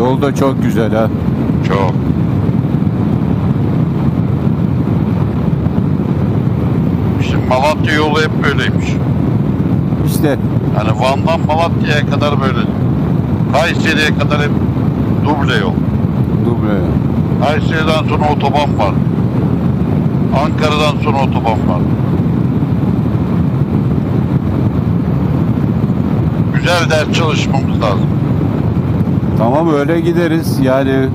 Yol da çok güzel ha. Çok. Bizim Malatya yolu hep böyleymiş. İşte Hani Van'dan Malatya'ya kadar böyle. Kayseri'ye kadar hep duble yol. duble. Kayseri'den sonra otoban var. Ankara'dan sonra otoban var. Güzel ders çalışmamız lazım. Tamam öyle gideriz. Yani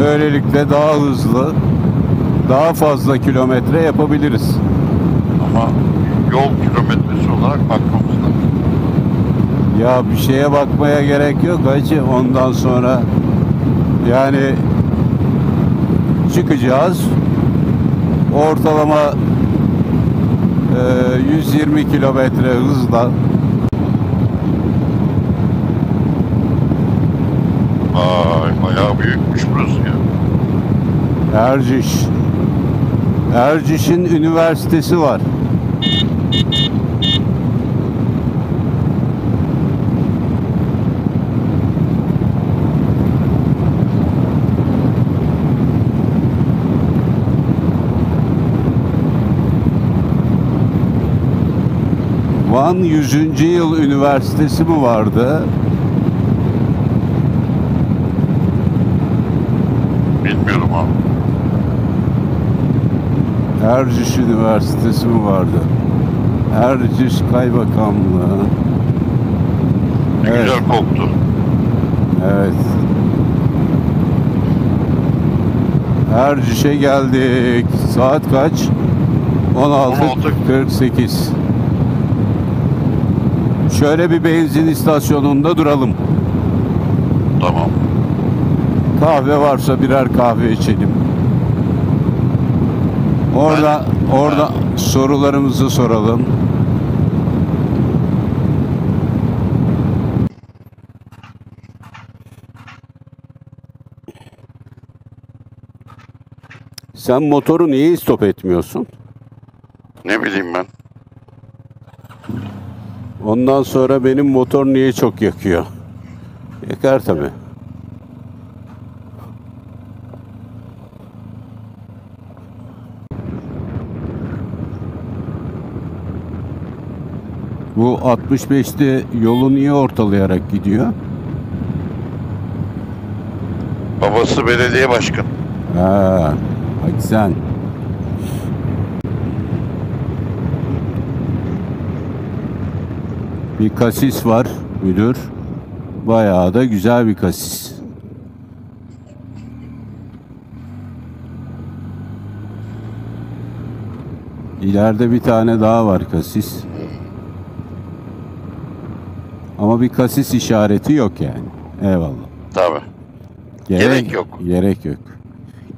böylelikle daha hızlı, daha fazla kilometre yapabiliriz. Ama yol kilometresi olarak bakmamız lazım. Ya bir şeye bakmaya gerek yok hacı. Ondan sonra yani çıkacağız. Ortalama e, 120 kilometre hızla Vay bayağı büyükmüş burası ya. Erciş. Erciş'in üniversitesi var. Van 100. Yıl Üniversitesi mi vardı? Bilmiyorum abi. Erciş Üniversitesi mi vardı? Erciş Kaymakamlığı. Ne Evet. güzel koktu. Evet. Erciş'e geldik. Saat kaç? 16.48. Şöyle bir benzin istasyonunda duralım. Tamam. Kahve varsa birer kahve içelim. Orada orada sorularımızı soralım. Sen motoru niye stop etmiyorsun? Ne bileyim ben. Ondan sonra benim motor niye çok yakıyor? Yakar tabii. Bu 65'te yolu niye ortalayarak gidiyor? Babası belediye başkanı. Ha, bak sen. Bir kasis var müdür. Bayağı da güzel bir kasis. İleride bir tane daha var kasis. Ama bir kasis işareti yok yani. Eyvallah. Tabii. Gerek yok. Gerek yok.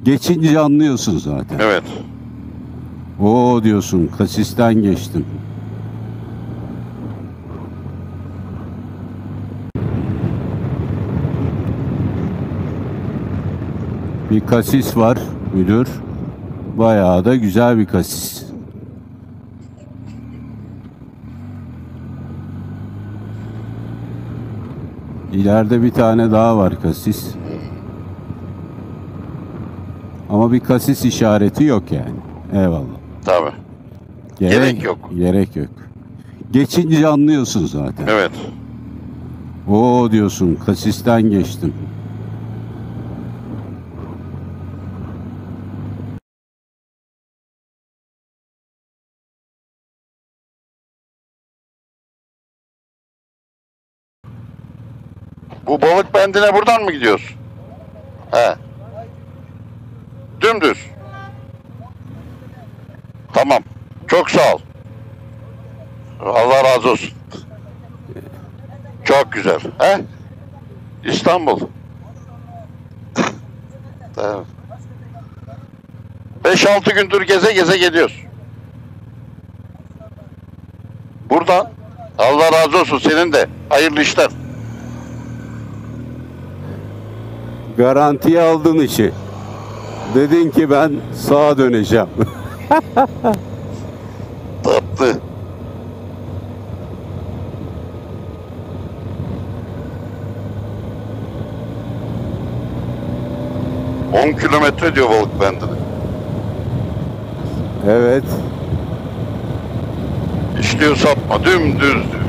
Geçince anlıyorsun zaten. Evet. Oo diyorsun kasisten geçtim. Bir kasis var müdür. Bayağı da güzel bir kasis. İleride bir tane daha var kasis. Ama bir kasis işareti yok yani. Eyvallah. Tabii. Gerek yok. Gerek yok. Geçince anlıyorsun zaten. Evet. Oo diyorsun kasisten geçtim. Bu balık bendine buradan mı gidiyorsun? He. Dümdüz. Tamam. Çok sağ ol. Allah razı olsun. Çok güzel. He? İstanbul. Tamam. 5-6 gündür geze geze geliyoruz. Buradan. Allah razı olsun senin de. Hayırlı işler. Garantiye aldın işi. Dedin ki ben sağa döneceğim. Tatlı. 10 kilometre diyor balık bende. Evet. İşliyor sapma dümdüz diyor.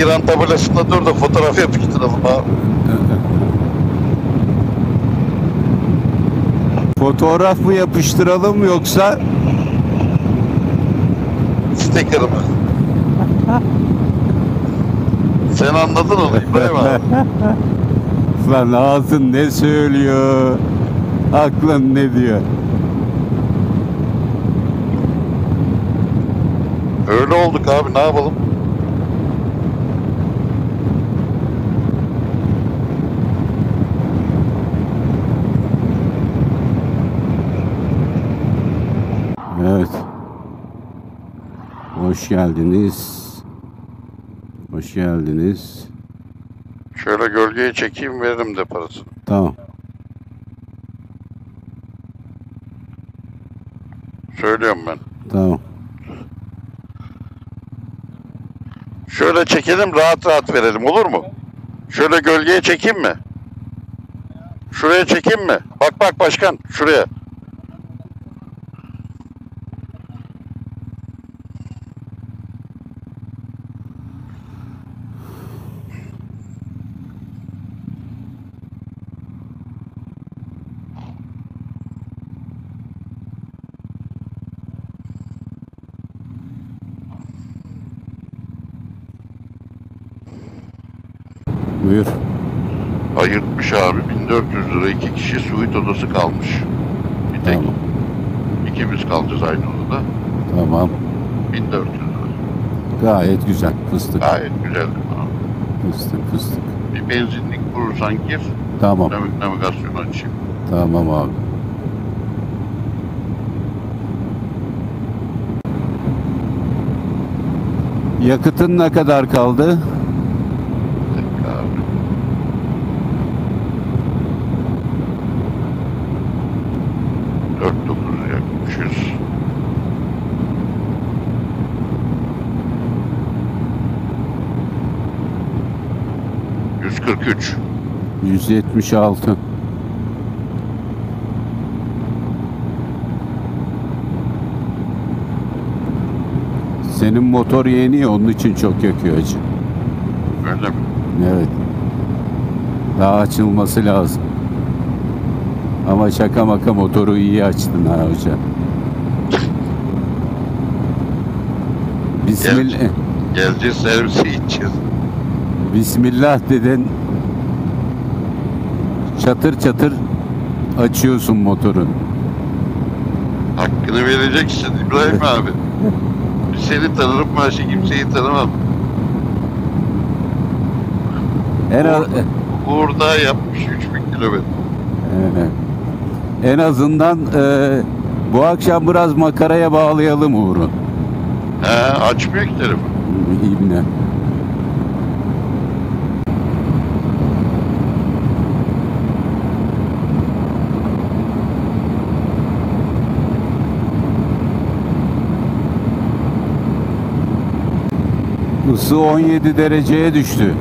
İran tabelasında dur da fotoğraf yapıştıralım abi. Fotoğraf mı yapıştıralım yoksa Sticker'ımı. Sen anladın onu İbrahim abi. lan ağzın ne söylüyor? Aklın ne diyor? Öyle olduk abi ne yapalım? Evet. Hoş geldiniz. Hoş geldiniz. Şöyle gölgeye çekeyim veririm de parasını. Tamam. Söylüyorum ben. Tamam. Şöyle çekelim rahat rahat verelim olur mu? Şöyle gölgeye çekeyim mi? Şuraya çekeyim mi? Bak bak başkan şuraya. Buyur. Ayırtmış abi 1400 lira iki kişi suite odası kalmış. Bir tek Tamam. ikimiz kalacağız aynı odada. Tamam. 1400 lira. Gayet güzel. Fıstık. Gayet güzel. abi. Fıstık fıstık. Bir benzinlik vurursan gir. Tamam. Nav- navigasyonu açayım. Tamam abi. Yakıtın ne kadar kaldı? 143. 176. Senin motor yeni onun için çok yakıyor acı. Öyle mi? Evet. Daha açılması lazım. Ama şaka maka motoru iyi açtın ha hocam. Bismillah. Gel, geleceğiz servisi içeceğiz. Bismillah dedin. Çatır çatır açıyorsun motoru. Hakkını vereceksin İbrahim abi. Seni tanırım başka kimseyi tanımam. En, az, Uğur Dağı yapmış 3000 kilometre. en azından e, bu akşam biraz makaraya bağlayalım Uğur'u. He açmıyor ki telefon. İbne. Isı 17 dereceye düştü.